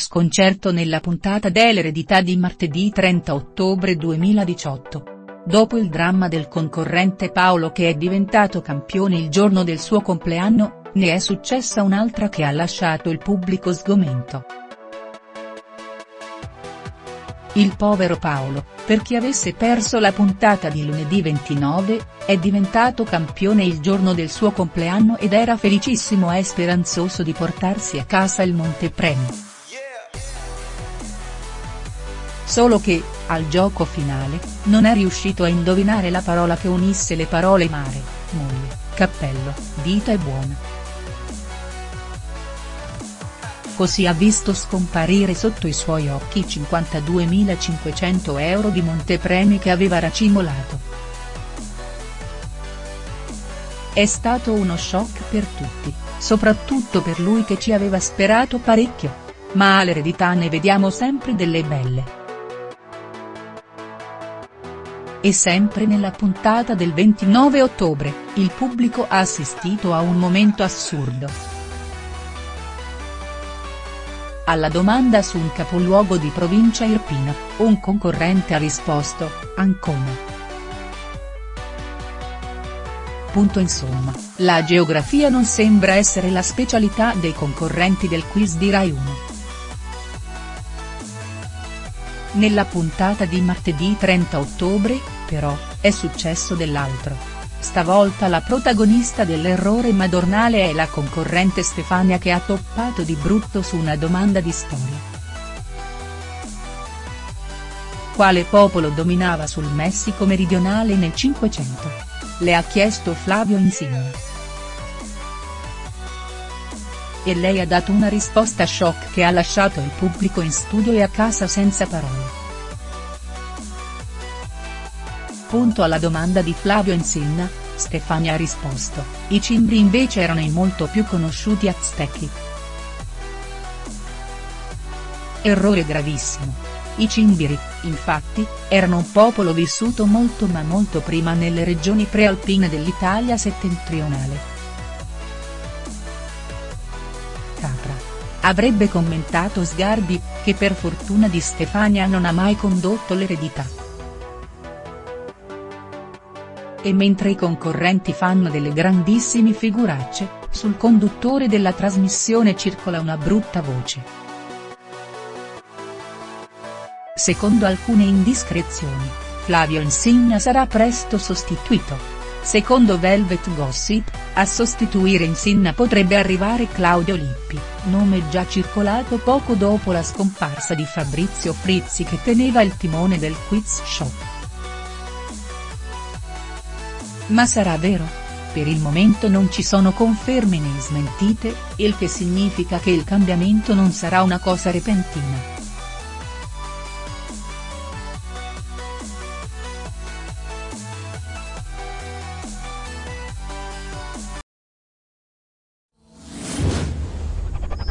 Sconcerto nella puntata dell'eredità di martedì 30 ottobre 2018. Dopo il dramma del concorrente Paolo che è diventato campione il giorno del suo compleanno, ne è successa un'altra che ha lasciato il pubblico sgomento. Il povero Paolo, per chi avesse perso la puntata di lunedì 29, è diventato campione il giorno del suo compleanno ed era felicissimo e speranzoso di portarsi a casa il montepremi. Solo che, al gioco finale, non è riuscito a indovinare la parola che unisse le parole mare, moglie, cappello, vita e buona. Così ha visto scomparire sotto i suoi occhi 52.500 euro di montepremi che aveva racimolato. È stato uno shock per tutti, soprattutto per lui che ci aveva sperato parecchio. Ma all'eredità ne vediamo sempre delle belle. E sempre nella puntata del 29 ottobre, il pubblico ha assistito a un momento assurdo. Alla domanda su un capoluogo di provincia irpina, un concorrente ha risposto, Ancona. Punto insomma, la geografia non sembra essere la specialità dei concorrenti del quiz di Rai 1. Nella puntata di martedì 30 ottobre, però, è successo dell'altro. Stavolta la protagonista dell'errore madornale è la concorrente Stefania che ha toppato di brutto su una domanda di storia. Quale popolo dominava sul Messico meridionale nel Cinquecento? Le ha chiesto Flavio Insigne e lei ha dato una risposta shock che ha lasciato il pubblico in studio e a casa senza parole. Punto alla domanda di Flavio Insinna, Stefania ha risposto, i cimbri invece erano i molto più conosciuti aztechi. Errore gravissimo. I cimbiri, infatti, erano un popolo vissuto molto ma molto prima nelle regioni prealpine dell'Italia settentrionale. Avrebbe commentato Sgarbi, che per fortuna di Stefania non ha mai condotto l'eredità. E mentre i concorrenti fanno delle grandissime figuracce, sul conduttore della trasmissione circola una brutta voce. Secondo alcune indiscrezioni, Flavio Insigna sarà presto sostituito. Secondo Velvet Gossip, a sostituire Insinna potrebbe arrivare Claudio Lippi, nome già circolato poco dopo la scomparsa di Fabrizio Frizzi che teneva il timone del quiz show. Ma sarà vero? Per il momento non ci sono conferme né smentite, il che significa che il cambiamento non sarà una cosa repentina.